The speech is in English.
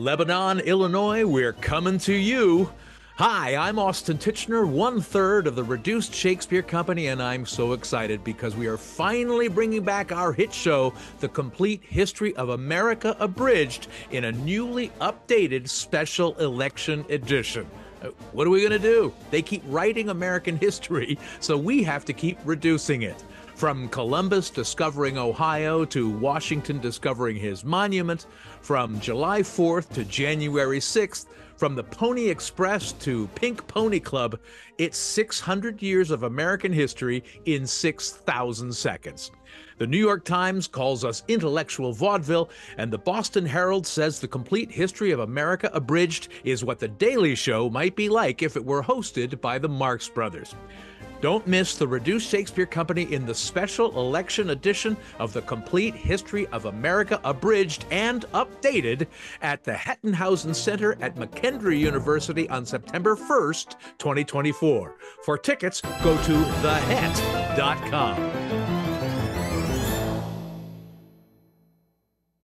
Lebanon, Illinois, we're coming to you. Hi, I'm Austin Tichenor, one third of the Reduced Shakespeare Company, and I'm so excited because we are finally bringing back our hit show, The Complete History of America Abridged, in a newly updated special election edition. Uh, What are we going to do? They keep writing American history, so we have to keep reducing it. From Columbus discovering Ohio to Washington discovering his monument, from July 4th to January 6th, from the Pony Express to Pink Pony Club, it's 600 years of American history in 6,000 seconds. The New York Times calls us intellectual vaudeville, and the Boston Herald says the complete history of America abridged is what The Daily Show might be like if it were hosted by the Marx Brothers. Don't miss the Reduced Shakespeare Company in the special election edition of the Complete History of America Abridged and Updated at the Hettenhausen Center at McKendree University on September 1st, 2024. For tickets, go to thehett.com.